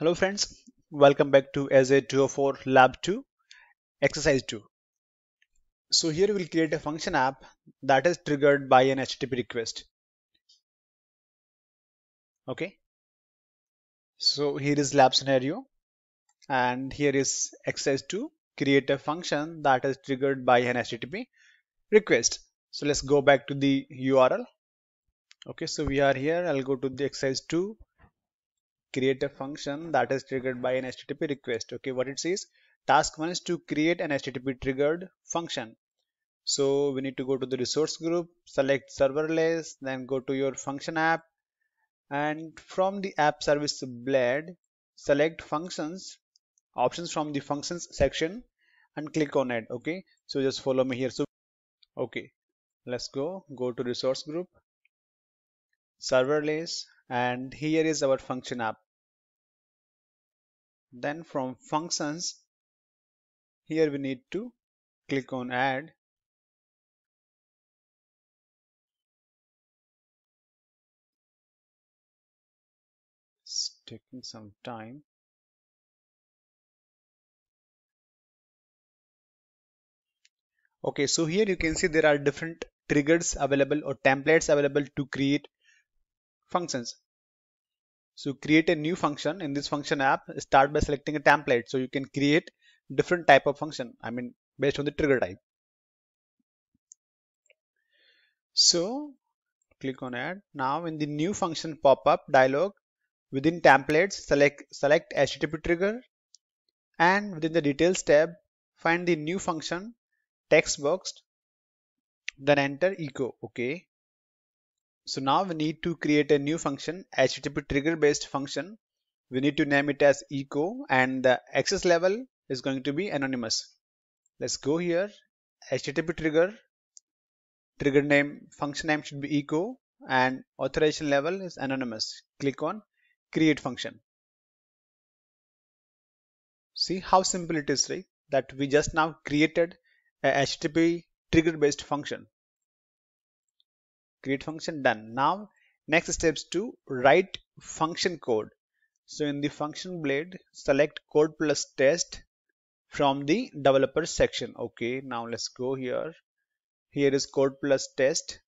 Hello friends, welcome back to AZ204 Lab 2, Exercise 2. So here we will create a function app that is triggered by an HTTP request. Okay. So here is lab scenario and here is exercise 2, create a function that is triggered by an HTTP request. So let's go back to the URL. Okay, so we are here. I'll go to the exercise 2 create a function that is triggered by an HTTP request. Okay, what it says, task one is to create an HTTP triggered function. So we need to go to the resource group, select serverless, then go to your function app, and from the app service blade, select functions, options from the functions section, and click on it. Okay, so just follow me here. So okay, let's go. Go to resource group, serverless, and here is our function app then from functions here we need to click on add it's taking some time okay so here you can see there are different triggers available or templates available to create functions. So create a new function in this function app, start by selecting a template. So you can create different type of function. I mean, based on the trigger type. So click on add. Now in the new function pop-up dialog, within templates, select, select HTTP trigger and within the details tab, find the new function text box, then enter echo. Okay. So now we need to create a new function, HTTP trigger based function. We need to name it as echo and the access level is going to be anonymous. Let's go here. HTTP trigger, trigger name, function name should be echo and authorization level is anonymous. Click on create function. See how simple it is, right? That we just now created a HTTP trigger based function create function done. Now next steps to write function code. So in the function blade select code plus test from the developer section. Okay now let's go here. Here is code plus test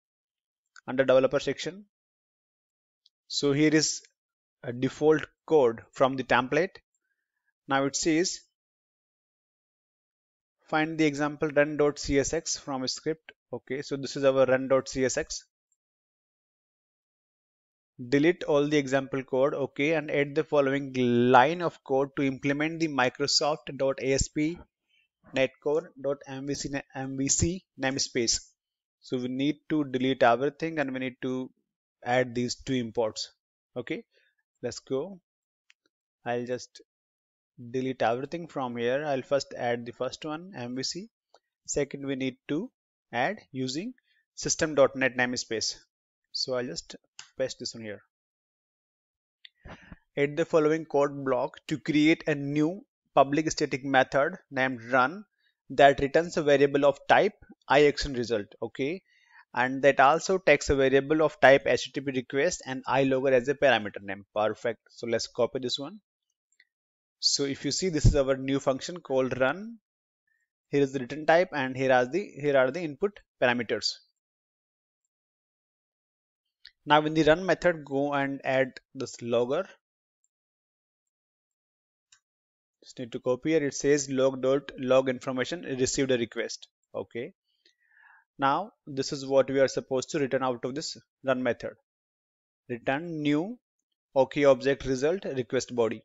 under developer section. So here is a default code from the template. Now it says find the example run.csx from a script. Okay so this is our run.csx delete all the example code okay and add the following line of code to implement the microsoft.asp netcore.mvc mvc namespace. So we need to delete everything and we need to add these two imports okay? Let's go. I'll just delete everything from here. I'll first add the first one mvc second we need to add using system.net namespace. So I'll just paste this one here. Add the following code block to create a new public static method named run that returns a variable of type iaction result okay? And that also takes a variable of type http request and ilogger as a parameter name. Perfect. So let's copy this one. So if you see this is our new function called run. Here is the return type and here are the here are the input parameters now in the run method, go and add this logger. Just need to copy here. It says log dot log information received a request. Okay. Now this is what we are supposed to return out of this run method. Return new OK object result request body.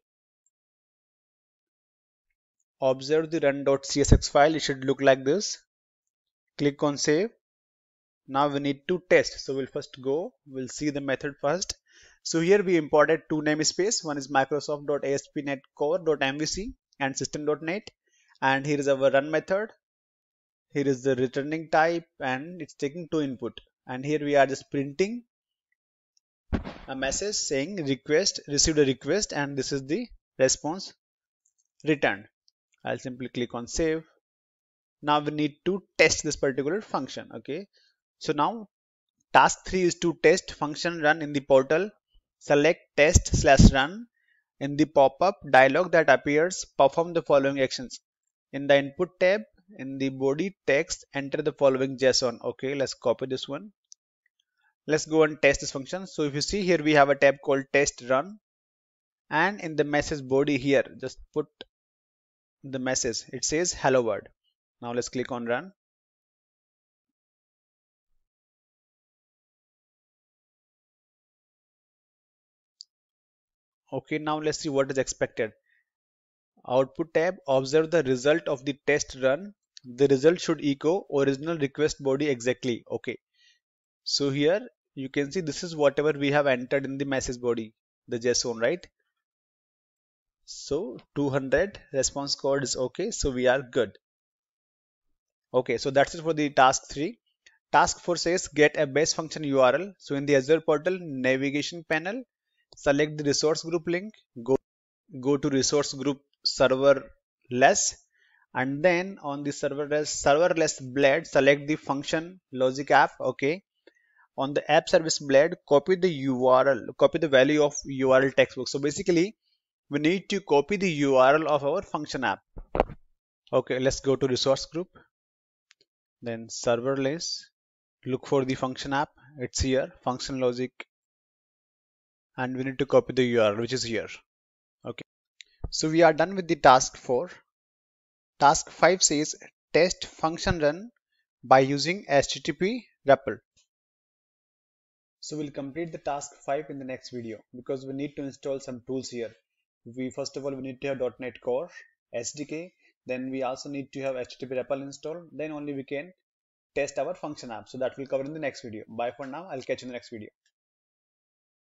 Observe the run.csx file. It should look like this. Click on save now we need to test so we'll first go. We'll see the method first. So here we imported two namespace. One is microsoft.aspnetcore.mvc and system.net and here is our run method. Here is the returning type and it's taking two input. And here we are just printing a message saying request received a request and this is the response returned. I'll simply click on save. Now we need to test this particular function okay so now task 3 is to test function run in the portal. Select test slash run. in the pop-up dialog that appears. Perform the following actions. In the input tab in the body text enter the following json. Okay let's copy this one. Let's go and test this function. So if you see here we have a tab called test run. And in the message body here just put the message. It says hello world. Now let's click on run okay now let's see what is expected. Output tab observe the result of the test run. The result should echo original request body exactly. Okay. So here you can see this is whatever we have entered in the message body the json right? So 200 response code is okay so we are good. Okay so that's it for the task 3 task 4 says get a base function url so in the azure portal navigation panel select the resource group link go go to resource group serverless and then on the serverless serverless blade select the function logic app okay? On the app service blade copy the url copy the value of url textbook. So basically we need to copy the url of our function app. Okay let's go to resource group. Then serverless look for the function app. It's here function logic and we need to copy the URL which is here. Okay. So we are done with the task 4 task 5 says test function run by using http REPL. So we'll complete the task 5 in the next video because we need to install some tools here. We first of all we need to have .NET Core SDK then we also need to have http REPL installed. Then only we can test our function app. So that will cover in the next video. Bye for now. I'll catch you in the next video